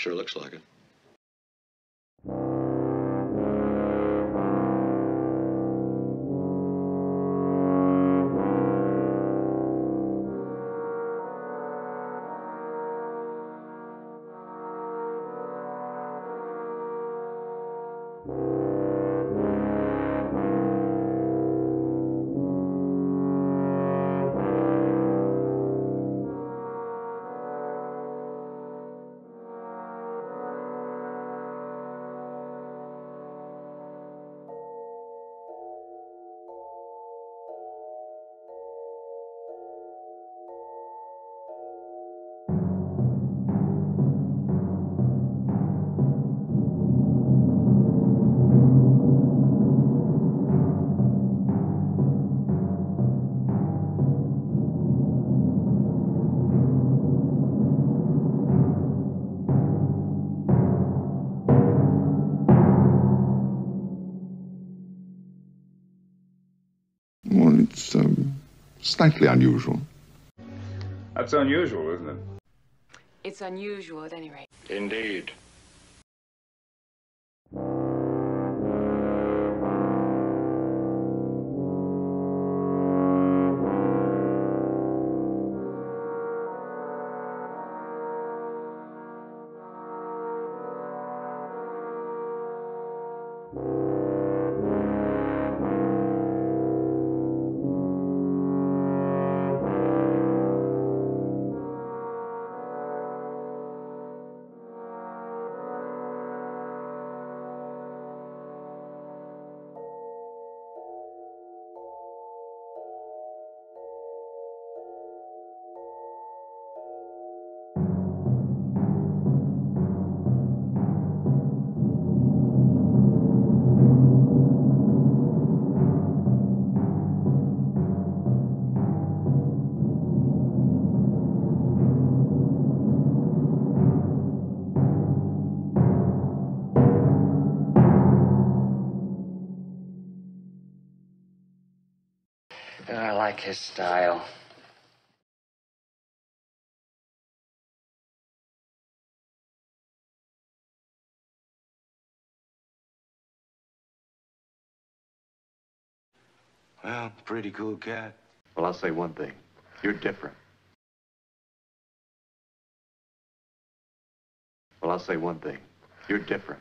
Sure looks like it. Well, it's um, slightly unusual. That's unusual, isn't it? It's unusual at any rate. Indeed. I like his style. Well, pretty cool cat. Well, I'll say one thing. You're different. Well, I'll say one thing. You're different.